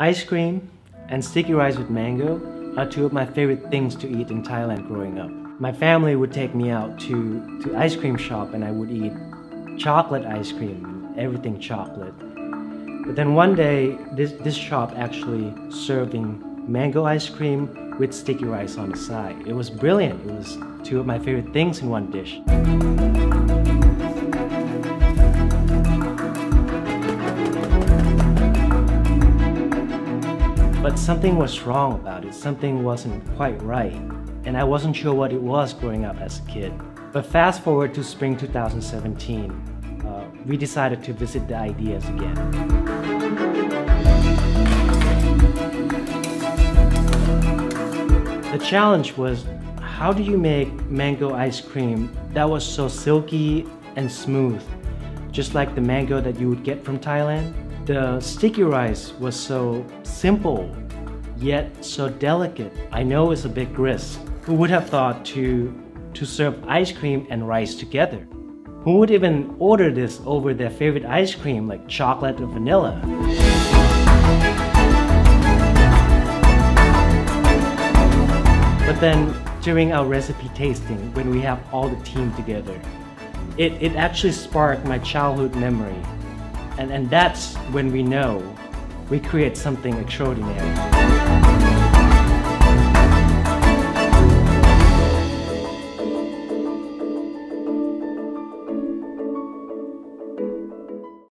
Ice cream and sticky rice with mango are two of my favorite things to eat in Thailand growing up. My family would take me out to, to ice cream shop and I would eat chocolate ice cream, everything chocolate. But then one day, this, this shop actually serving mango ice cream with sticky rice on the side. It was brilliant. It was two of my favorite things in one dish. But something was wrong about it. Something wasn't quite right. And I wasn't sure what it was growing up as a kid. But fast forward to spring 2017, uh, we decided to visit the ideas again. The challenge was how do you make mango ice cream that was so silky and smooth, just like the mango that you would get from Thailand? The sticky rice was so simple, yet so delicate. I know it's a big risk. Who would have thought to, to serve ice cream and rice together? Who would even order this over their favorite ice cream like chocolate or vanilla? But then during our recipe tasting, when we have all the team together, it, it actually sparked my childhood memory and, and that's when we know we create something extraordinary.